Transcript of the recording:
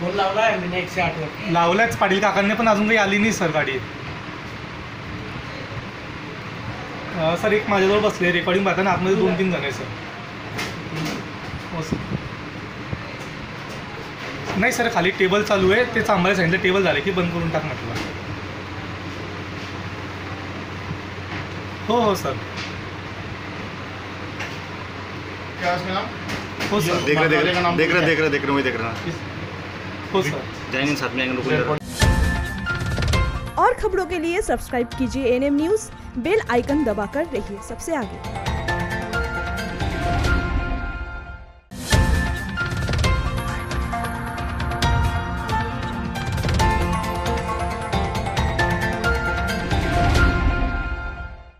Phone लावला आहे मी एकशे आठवर लावल्याच पाटील काकांनी पण अजून काही आली नाही सर गाडी. अं, सर एक माझ्याजवळ बसले रेकॉर्डिंग पाहताना आतमध्ये दोन तीन जण आहे सर. हो सर. नाही सर खाली टेबल चालू आहे. ते सांभाळायला सांगितलं टेबल झाले की बंद करून टाक म्हटलं. हो हो सर. क्या है नाम? हो सर. देख रहे देख रहे देख रहे? देख रहे देख रहे वही देख रहे हो सर साथ में। और खबरों के लिए सब्सक्राइब कीजिए एन न्यूज़ बेल आइकन दबाकर रहिए सबसे आगे